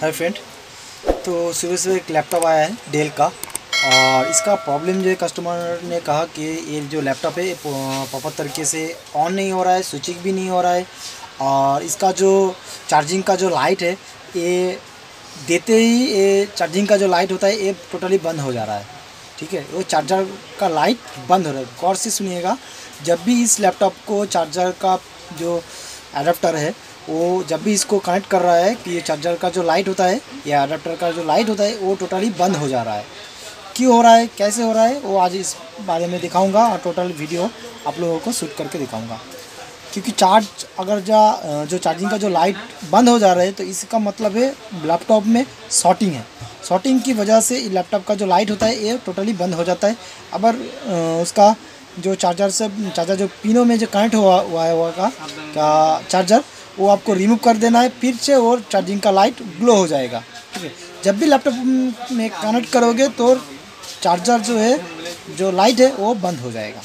Hi friend तो सुबह सुबह एक लैपटॉप आया है डेल का। और इसका प्रॉब्लम जो है कस्टमर ने कहा कि ये जो लैपटॉप है प्रॉपर तरीके से ऑन नहीं हो रहा है स्विचिंग भी नहीं हो रहा है। और इसका जो चार्जिंग का जो लाइट है, ये देते ही ये चार्जिंग का जो लाइट होता है, ये टोटली बंद हो जा रहा है। ठीक है? वो चार्जर का लाइट बंद हो रहा है। गौर से सुनिएगा, जब भी इस लैपटॉप को चार्जर का जो एडाप्टर है वो जब भी इसको कनेक्ट कर रहा है कि ये चार्जर का जो लाइट होता है, या अडाप्टर का जो लाइट होता है, वो टोटली बंद हो जा रहा है। क्यों हो रहा है? कैसे हो रहा है? वो आज इस बारे में दिखाऊँगा और टोटल वीडियो आप लोगों को शूट करके दिखाऊँगा। क्योंकि चार्ज अगर जा जो चार्जिंग का जो लाइट बंद हो जा रहा है तो इसका मतलब है लैपटॉप में शॉर्टिंग है। शॉर्टिंग की वजह से लैपटॉप का जो लाइट होता है, ये टोटली बंद हो जाता है। अगर उसका जो चार्जर से चार्जर जो पिनों में जो कनेक्ट हुआ हुआ है, हुआ का चार्जर वो आपको रिमूव कर देना है, फिर से और चार्जिंग का लाइट ग्लो हो जाएगा। ठीक है? जब भी लैपटॉप में कनेक्ट करोगे तो चार्जर जो है, जो लाइट है, वो बंद हो जाएगा।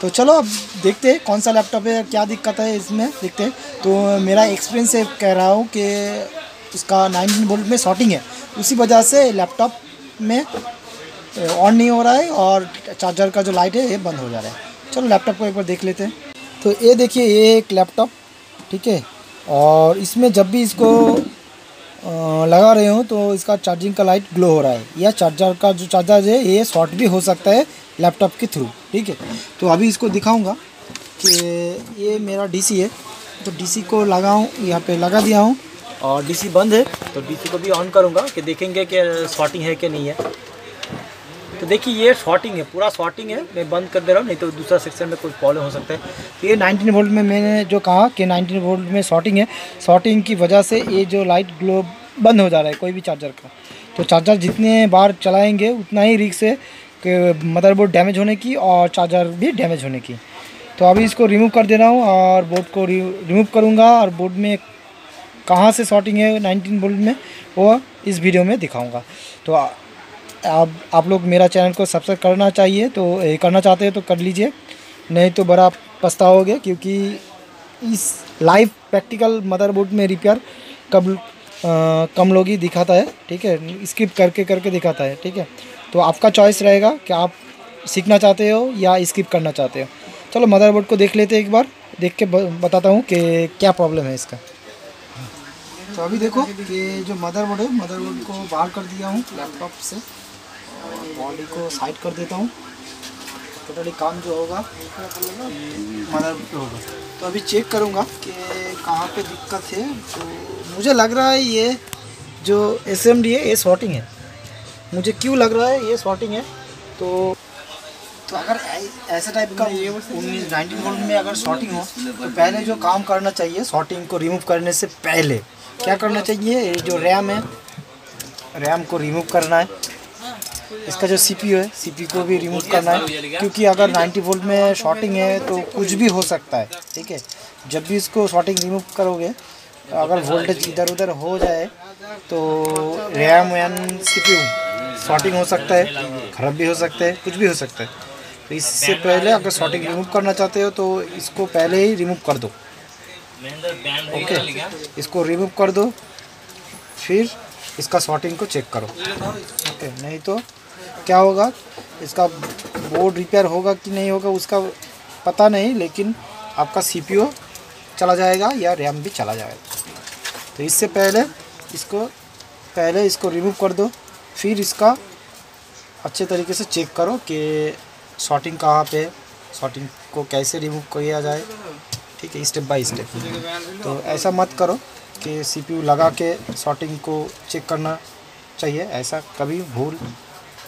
तो चलो अब देखते हैं कौन सा लैपटॉप है, क्या दिक्कत है इसमें, देखते हैं। तो मेरा एक्सपीरियंस से कह रहा हूँ कि उसका 19 वोल्ट में शॉर्टिंग है। उसी वजह से लैपटॉप में ऑन नहीं हो रहा है और चार्जर का जो लाइट है, ये बंद हो जा रहा है। चलो लैपटॉप को एक बार देख लेते हैं। तो ये देखिए, ये एक लैपटॉप ठीक है? और इसमें जब भी इसको लगा रहे हो तो इसका चार्जिंग का लाइट ग्लो हो रहा है। या चार्जर का जो चार्जर है, ये शॉर्ट भी हो सकता है लैपटॉप के थ्रू ठीक है? तो अभी इसको दिखाऊँगा कि ये मेरा डीसी है। तो डीसी को लगाऊँ, यहाँ पे लगा दिया हूँ। और डीसी बंद है तो डीसी को भी ऑन करूँगा कि देखेंगे कि शॉर्टिंग है कि नहीं है। तो देखिए, ये शॉर्टिंग है, पूरा शॉर्टिंग है। मैं बंद कर दे रहा हूँ, नहीं तो दूसरा सेक्शन में कोई प्रॉब्लम हो सकता है। तो ये 19 वोल्ट में मैंने जो कहा कि 19 वोल्ट में शॉर्टिंग है शॉर्टिंग की वजह से ये जो लाइट ग्लो बंद हो जा रहा है, कोई भी चार्जर का। तो चार्जर जितने बार चलाएँगे, उतना ही रिक्स है कि मदरबोर्ड डैमेज होने की और चार्जर भी डैमेज होने की। तो अभी इसको रिमूव कर दे रहा हूँ और बोर्ड को रिमूव करूँगा और बोर्ड में कहाँ से शॉर्टिंग है नाइनटीन वोल्ट में, वो इस वीडियो में दिखाऊँगा। तो आप आप लोग मेरा चैनल को सब्सक्राइब करना चाहिए तो करना चाहते हैं तो कर लीजिए। नहीं तो बड़ा पछताओगे, क्योंकि इस लाइव प्रैक्टिकल मदरबोर्ड में रिपेयर कब कम लोग ही दिखाता है, ठीक है? स्किप करके करके दिखाता है, ठीक है? तो आपका चॉइस रहेगा कि आप सीखना चाहते हो या स्किप करना चाहते हो। चलो मदरबोर्ड को देख लेते हैं एक बार, देख के बताता हूँ कि क्या प्रॉब्लम है इसका। तो अभी देखो कि जो मदरबोर्ड है मदरबोर्ड को बाहर कर दिया हूँ लैपटॉप से। बॉडी को साइड कर देता हूँ। टोटली काम जो होगा मदर होगा तो अभी चेक करूँगा कि कहाँ पे दिक्कत है। तो मुझे लग रहा है ये जो एस एम डी है, ये शॉर्टिंग है। मुझे क्यों लग रहा है ये शॉर्टिंग है? तो तो अगर ऐसे टाइप का उन्नीस, नाइनटीन वोल्ट में अगर शॉर्टिंग हो तो पहले जो काम करना चाहिए शॉर्टिंग को रिमूव करने से पहले, क्या करना चाहिए? ये जो रैम है रैम को रिमूव करना है। इसका जो सीपीयू है सीपीयू को भी रिमूव करना है, क्योंकि अगर 90 वोल्ट में शॉर्टिंग है तो कुछ भी हो सकता है, ठीक है? जब भी इसको शॉर्टिंग रिमूव करोगे, अगर वोल्टेज इधर उधर हो जाए तो रैम वैम सी शॉर्टिंग हो सकता है, ख़राब भी हो सकता है, कुछ भी हो सकता है। तो इससे पहले अगर शॉर्टिंग रिमूव करना चाहते हो तो इसको पहले ही रिमूव कर दो। ओके इसको रिमूव कर दो, फिर इसका शॉर्टिंग को चेक करो। ओके नहीं तो क्या होगा? इसका बोर्ड रिपेयर होगा कि नहीं होगा उसका पता नहीं, लेकिन आपका सीपीयू चला जाएगा या रैम भी चला जाएगा। तो इससे पहले इसको पहले इसको रिमूव कर दो, फिर इसका अच्छे तरीके से चेक करो कि शॉर्टिंग कहाँ पे शॉर्टिंग को कैसे रिमूव किया जाए। ठीक है स्टेप बाय स्टेप तो ऐसा मत करो कि सीपीयू लगा के शॉटिंग को चेक करना चाहिए, ऐसा कभी भूल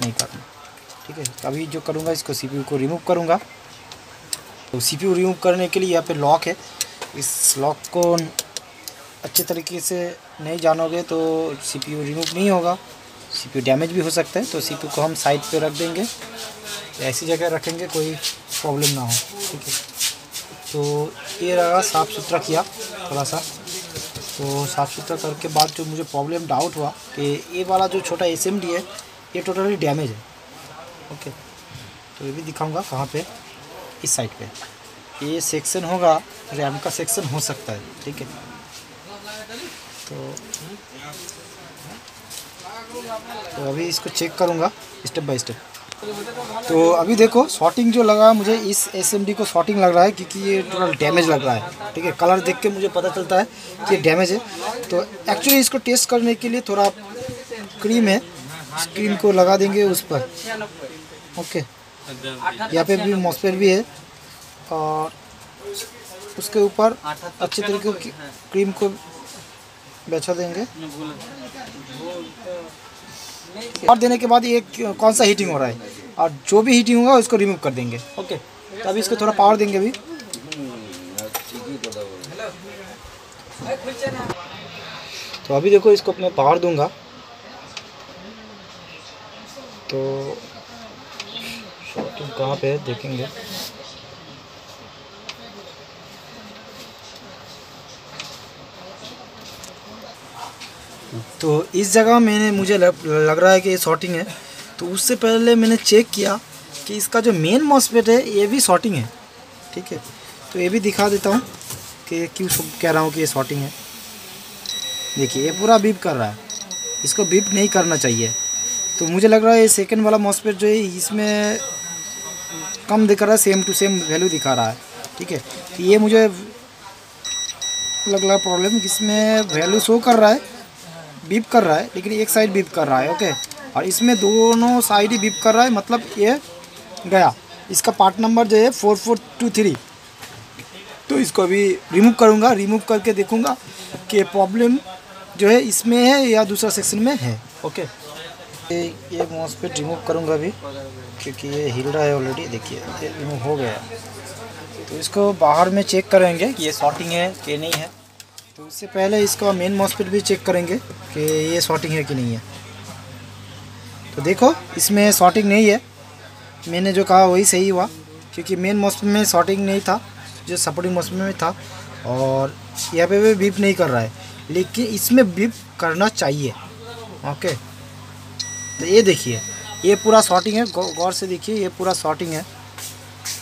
नहीं करना। ठीक है, अभी जो करूँगा इसको सीपीयू को रिमूव करूँगा। तो सीपीयू रिमूव करने के लिए यहाँ पे लॉक है। इस लॉक को अच्छे तरीके से नहीं जानोगे तो सीपीयू रिमूव नहीं होगा। सीपीयू डैमेज भी हो सकता है तो सीपीयू को हम साइड पे रख देंगे। ऐसी जगह रखेंगे कोई प्रॉब्लम ना हो, ठीक है। तो ये रहा साफ़ सुथरा किया थोड़ा सा। तो साफ़ सुथरा करके बाद जो मुझे प्रॉब्लम डाउट हुआ कि ये वाला जो छोटा एस है ये टोटली डैमेज है। ओके तो ये भी दिखाऊँगा कहाँ पे? इस साइड पे। ये सेक्शन होगा रैम का सेक्शन हो सकता है, ठीक है? तो तो अभी इसको चेक करूँगा स्टेप बाय स्टेप तो अभी देखो शॉर्टिंग जो लगा, मुझे इस एसएमडी को शॉर्टिंग लग रहा है, क्योंकि ये टोटल डैमेज लग रहा है, ठीक है? कलर देख के मुझे पता चलता है कि ये डैमेज है। तो एक्चुअली इसको टेस्ट करने के लिए थोड़ा क्रीम है। क्रीम को लगा देंगे उस पर। ओके। यहाँ पे भी मॉस्फेयर भी है। और उसके ऊपर अच्छे तरीके की क्रीम को बैठा देंगे। और देने के बाद ये कौन सा हीटिंग हो रहा है? और जो भी हीटिंग होगा उसको रिमूव कर देंगे। ओके। तो अभी इसको थोड़ा पावर देंगे अभी। तो अभी देखो इसको मैं पावर दूँगा। तो शॉर्टिंग कहाँ पे है देखेंगे। तो इस जगह मैंने मुझे लग, लग रहा है कि ये शॉर्टिंग है। तो उससे पहले मैंने चेक किया कि इसका जो मेन मॉसपेट है ये भी शॉर्टिंग है। ठीक है? तो ये भी दिखा देता हूँ कि क्यों कह रहा हूँ कि ये शॉर्टिंग है। देखिए ये पूरा बीप कर रहा है। इसको बीप नहीं करना चाहिए। तो मुझे लग रहा है ये सेकेंड वाला मॉसपेट जो है, इसमें कम दिखा रहा है सेम टू सेम वैल्यू दिखा रहा है। ठीक है? तो ये मुझे लग रहा प्रॉब्लम इसमें वैल्यू शो कर रहा है बीप कर रहा है, लेकिन एक साइड बीप कर रहा है ओके और इसमें दोनों साइड ही बीप कर रहा है मतलब ये गया। इसका पार्ट नंबर जो है फोर फोर टू थ्री तो इसको अभी रिमूव करूँगा रिमूव करके देखूँगा कि प्रॉब्लम जो है इसमें है या दूसरा सेक्शन में है ओके ये ये मॉसपेट रिमूव करूँगा अभी, क्योंकि ये हिल रहा है ऑलरेडी देखिए, ये रिमूव हो गया। तो इसको बाहर में चेक करेंगे कि ये शॉर्टिंग है कि नहीं है। तो उससे पहले इसका मेन मॉसपेट भी चेक करेंगे कि ये शॉर्टिंग है कि नहीं है। तो देखो, इसमें शॉर्टिंग नहीं है। मैंने जो कहा वही सही हुआ, क्योंकि मेन मॉसपेट में शॉर्टिंग नहीं था, जो सपोर्टिंग मौसम में था, और यहाँ पे भी बीप नहीं कर रहा है। लेकिन इसमें बीप करना चाहिए ओके तो ये देखिए, ये पूरा शॉर्टिंग है गौर से देखिए, ये पूरा शॉर्टिंग है।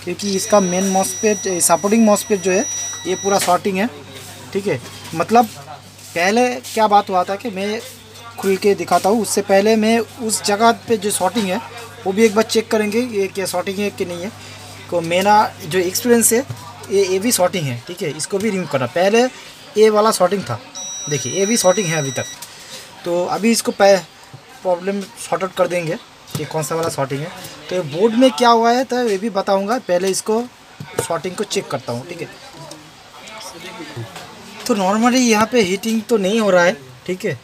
क्योंकि इसका मेन मॉसपेट सपोर्टिंग मॉसपेट जो है, ये पूरा शॉर्टिंग है, ठीक है? मतलब पहले क्या बात हुआ था कि मैं खुल के दिखाता हूँ, उससे पहले मैं उस जगह पे जो शॉटिंग है, वो भी एक बार चेक करेंगे, ये क्या शॉटिंग है कि नहीं है। तो मेरा जो एक्सपीरियंस है, ये ये भी शॉटिंग है, ठीक है? इसको भी रिमूव करना। पहले ए वाला शॉटिंग था, देखिए, ये भी शॉटिंग है अभी तक। तो अभी इसको प्रॉब्लम शॉर्ट आउट कर देंगे, कि कौन सा वाला शॉर्टिंग है। तो बोर्ड में क्या हुआ है तो ये भी बताऊँगा। पहले इसको शॉर्टिंग को चेक करता हूँ, ठीक है? तो नॉर्मली यहाँ पे हीटिंग तो नहीं हो रहा है, ठीक है?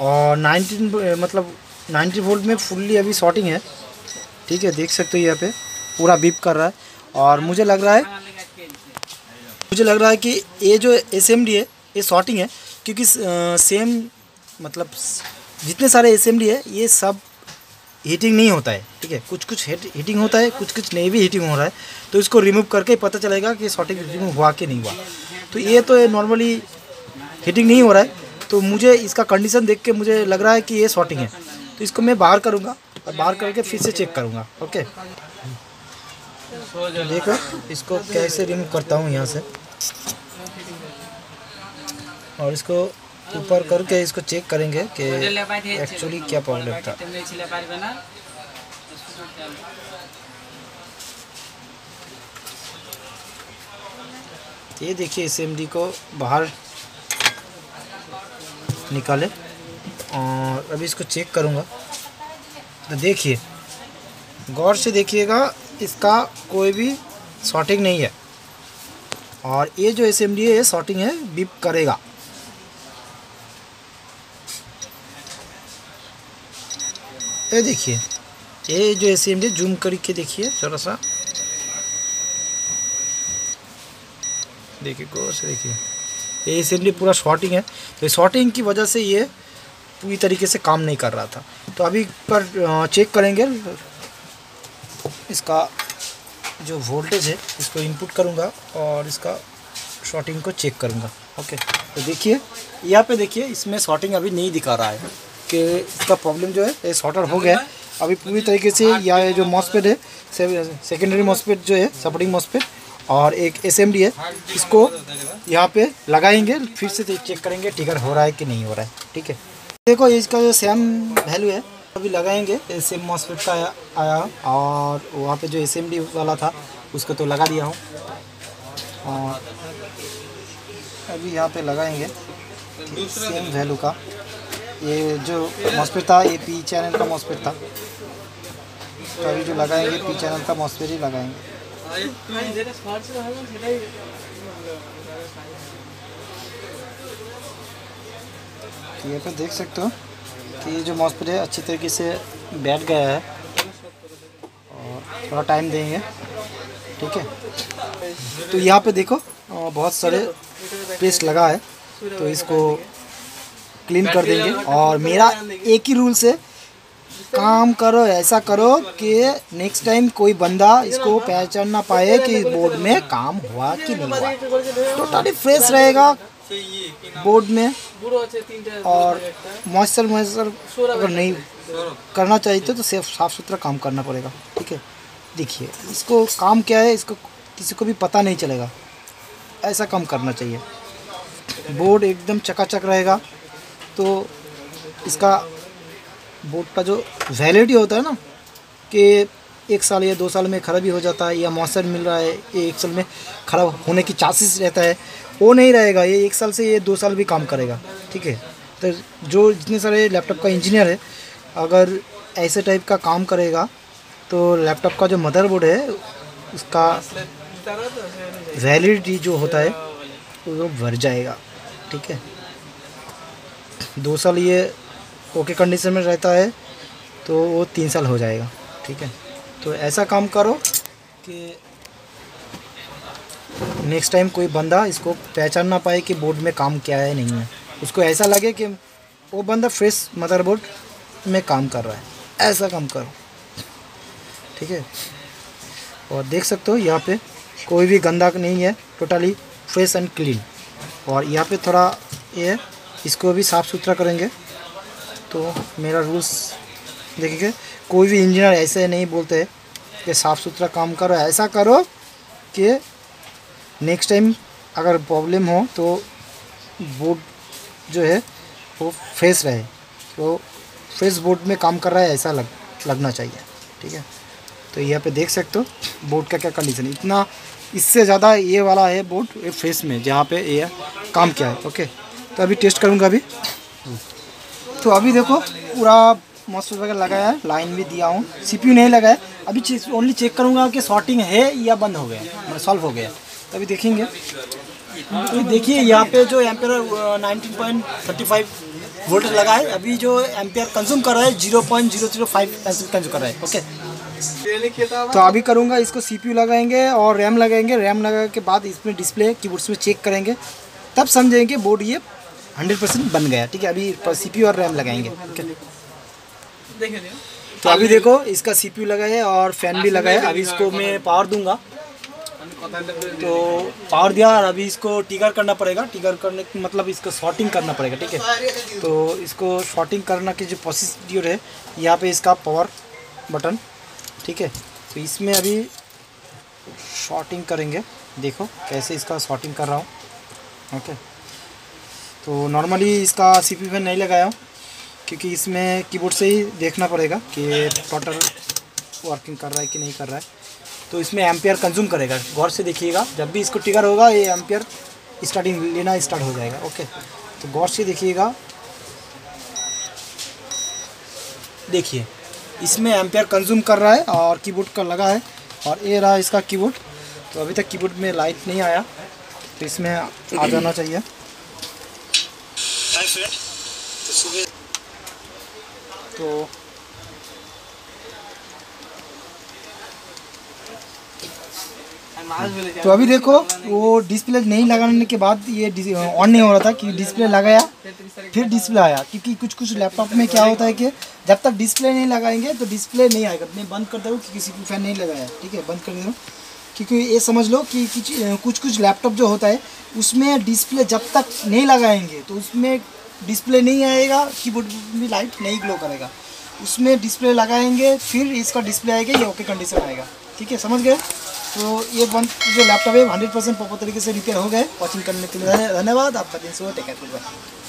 और 19 मतलब 90 वोल्ट में फुल्ली अभी शॉर्टिंग है, ठीक है? देख सकते हो यहाँ पे, पूरा बीप कर रहा है। और मुझे लग रहा है, मुझे लग रहा है कि ये जो एसएमडी है, ये शॉर्टिंग है, क्योंकि सेम मतलब जितने सारे एस है, ये सब हीटिंग नहीं होता है, ठीक है? कुछ कुछ हीटिंग होता है कुछ कुछ नहीं भी हीटिंग हो रहा है। तो इसको रिमूव करके पता चलेगा कि शॉर्टिंग रिमूव हुआ कि नहीं हुआ। तो ये तो नॉर्मली हीटिंग नहीं हो रहा है। तो मुझे इसका कंडीशन देख के मुझे लग रहा है कि ये शॉर्टिंग है। तो इसको मैं बाहर करूँगा, और बाहर करके फिर से चेक करूँगा ओके देखो, इसको कैसे रिमूव करता हूँ यहाँ से। और इसको ऊपर करके इसको चेक करेंगे कि एक्चुअली क्या प्रॉब्लम था। ये देखिए एस को बाहर निकाले और अभी इसको चेक करूँगा। तो देखिए, गौर से देखिएगा, इसका कोई भी शॉर्टिंग नहीं है। और ये जो एस है, ये शॉर्टिंग है बीप करेगा। ये देखिए। ये जो एस एम जूम करके देखिए थोड़ा सा देखिए, गौर से देखिए। ये एस एम पूरा शॉर्टिंग है। तो शॉर्टिंग की वजह से ये पूरी तरीके से काम नहीं कर रहा था। तो अभी पर चेक करेंगे। इसका जो वोल्टेज है, इसको इनपुट करूँगा और इसका शॉर्टिंग को चेक करूँगा। ओके तो देखिए, यहाँ पे देखिए, इसमें शॉर्टिंग अभी नहीं दिखा रहा है। कि इसका प्रॉब्लम जो है, ये शॉर्टर हो गया है। अभी पूरी तरीके से या जो मॉसपेड है सेकेंडरी मॉसपेड जो है सपोर्टिंग मॉसपेड और एक एसएमडी है, इसको यहाँ पे लगाएँगे, फिर से चेक करेंगे टिगर हो रहा है कि नहीं हो रहा है। ठीक है? देखो इसका जो सेम वैल्यू है, अभी लगाएँगे सेम मॉसफेट का आया और वहाँ पे जो एसएमडी वाला था, उसको तो लगा दिया हूँ। और अभी यहाँ पे लगाएँगे सेम वैल्यू का। ये जो मॉसफेट था, ये पी चैनल का मॉसफेट था। तो अभी जो लगाएँगे पी चैनल का मॉसफेट ही लगाएँगे। तो यहाँ पर देख सकते हो कि ये जो मॉसफेट है, अच्छी तरीके से बैठ गया है। और थोड़ा टाइम देंगे, ठीक है? तो यहाँ पे देखो बहुत सारे पेस्ट लगा है। तो इसको क्लीन कर देंगे। और मेरा एक ही रूल से काम करो, ऐसा करो कि नेक्स्ट टाइम कोई बंदा इसको पहचान ना पाए कि बोर्ड में काम हुआ कि नहीं हुआ। टोटली फ्रेश रहेगा बोर्ड में। और मॉइस्चर मॉइस्चर अगर नहीं करना चाहिए तो सिर्फ़ साफ़ सुथरा काम करना पड़ेगा। ठीक है? देखिए, इसको काम क्या है, इसको किसी को भी पता नहीं चलेगा। ऐसा काम करना चाहिए। बोर्ड एकदम चकाचक रहेगा। तो इसका बोर्ड का जो वैलिडिटी होता है ना, कि एक साल या दो साल में ख़राबी हो जाता है या मौसम मिल रहा है, ये एक साल में ख़राब होने की चांसेस रहता है, वो नहीं रहेगा। ये एक साल से ये दो साल भी काम करेगा, ठीक है? तो जो जितने सारे लैपटॉप का इंजीनियर है, अगर ऐसे टाइप का काम करेगा तो लैपटॉप का जो मदरबोर्ड है, उसका वैलिडिटी जो होता है, वो बढ़ जाएगा, ठीक है? दो साल ये ओके कंडीशन में रहता है तो वो तीन साल हो जाएगा, ठीक है? तो ऐसा काम करो कि नेक्स्ट टाइम कोई बंदा इसको पहचान ना पाए कि बोर्ड में काम क्या है, नहीं है। उसको ऐसा लगे कि वो बंदा फ्रेश मदरबोर्ड में काम कर रहा है, ऐसा काम करो, ठीक है? और देख सकते हो यहाँ पे कोई भी गंदा नहीं है टोटली फ्रेश एंड क्लीन और यहाँ पे थोड़ा ये इसको भी साफ़ सुथरा करेंगे। तो मेरा रूल्स देखिए, कोई भी इंजीनियर ऐसे नहीं बोलते कि साफ़ सुथरा काम करो, ऐसा करो कि नेक्स्ट टाइम अगर प्रॉब्लम हो तो बोर्ड जो है, वो फ्रेश रहे। तो फ्रेश बोर्ड में काम कर रहा है, ऐसा लग, लगना चाहिए, ठीक है? तो यहाँ पे देख सकते हो बोर्ड का क्या कंडीशन इतना, इससे ज़्यादा ये वाला है बोर्ड फेस में, जहाँ पे ये काम किया है ओके तो अभी टेस्ट करूँगा अभी। तो अभी देखो, पूरा मस्त वगैरह लगाया है लाइन भी दिया हूँ। सीपीयू नहीं लगाया अभी ओनली चेक करूँगा कि शॉर्टिंग है या बंद हो गया मतलब सॉल्व हो गया तो अभी देखेंगे। तो देखिए, यहाँ पे जो ampere nineteen point thirty five volt लगा है, अभी जो एम्पेयर कंज्यूम कर रहा है zero point zero zero five consume कर रहा है ओके तो अभी करूँगा, इसको सीपीयू लगाएँगे और रैम लगाएँगे। रैम लगा के बाद इसमें डिस्प्ले कीबोर्ड्स में चेक करेंगे। तब समझेंगे बोर्ड ये हंड्रेड परसेंट बन गया ठीक है? अभी सीपीयू और रैम लगाएँगे तो अभी देखो इसका सीपीयू लगा है और फ़ैन भी लगा है अभी इसको मैं पावर दूँगा। तो पावर दिया और अभी इसको टिगर करना पड़ेगा। टिगर करने मतलब इसको शॉर्टिंग करना पड़ेगा ठीक है? तो इसको शॉर्टिंग करना की जो प्रोसीड्यूर है यहाँ पे इसका पावर बटन ठीक है? तो इसमें अभी शॉर्टिंग करेंगे। देखो कैसे इसका शॉर्टिंग कर रहा हूँ ओके? तो नॉर्मली इसका सी पी नहीं लगाया हूँ, क्योंकि इसमें कीबोर्ड से ही देखना पड़ेगा कि टोटल वर्किंग कर रहा है कि नहीं कर रहा है। तो इसमें एम्पियर कंज्यूम करेगा। गौर से देखिएगा, जब भी इसको टिगर होगा, ये एम्पियर स्टार्टिंग लेना स्टार्ट हो जाएगा ओके तो गौर से देखिएगा। देखिए, इसमें एम्पेयर कंज्यूम कर रहा है और कीबोर्ड का लगा है, और ये रहा इसका कीबोर्ड तो अभी तक कीबोर्ड में लाइट नहीं आया तो इसमें आ जाना चाहिए। तो तो अभी देखो वो डिस्प्ले नहीं लगाने के बाद ये ऑन नहीं हो रहा था कि डिस्प्ले लगाया फिर डिस्प्ले आया। क्योंकि कुछ कुछ लैपटॉप में क्या होता है कि जब तक डिस्प्ले नहीं लगाएँगे तो डिस्प्ले नहीं आएगा। मैं बंद कर दूँ किसी को फ़ैन नहीं लगाया। ठीक है बंद कर दे क्योंकि ये समझ लो कि कुछ कुछ लैपटॉप जो होता है, उसमें डिस्प्ले जब तक नहीं लगाएँगे तो उसमें डिस्प्ले नहीं आएगा कीबोर्ड भी लाइट नहीं ग्लो करेगा। उसमें डिस्प्ले लगाएँगे, फिर इसका डिस्प्ले आएगा, ये ओके कंडीशन आएगा। ठीक है, समझ गए? तो ये बंद जो लैपटॉप है हंड्रेड परसेंट प्रॉपर तरीके से रिपेयर हो गए। वॉचिंग करने के लिए धन्यवाद। आपका दिन सुबह टेक